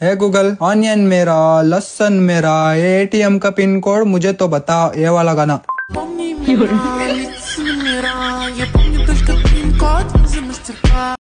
है Google? Onion मेरा लसन मेरा एटीएम का पिन कोड मुझे तो बताओ, ये वाला गाना।